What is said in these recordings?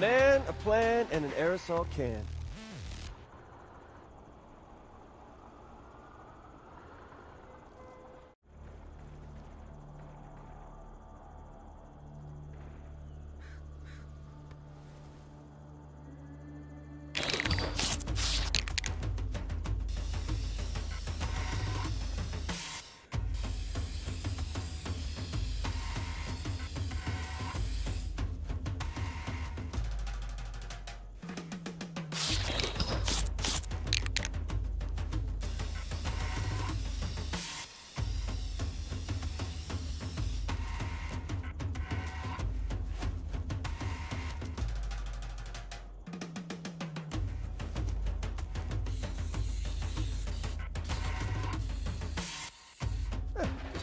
man, a plan, and an aerosol can.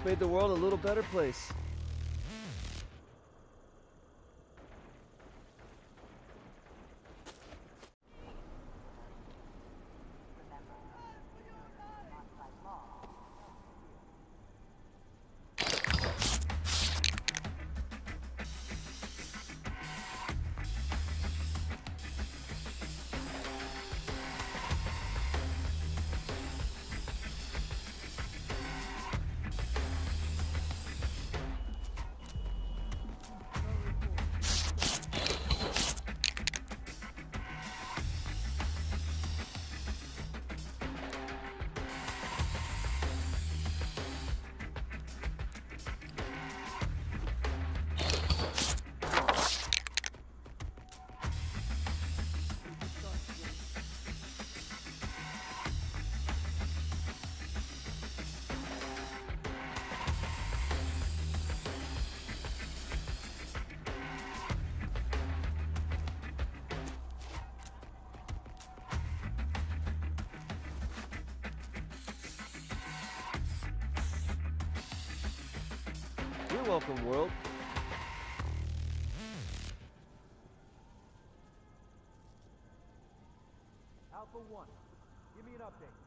Made the world a little better place. You're welcome, world. Alpha 1, give me an update.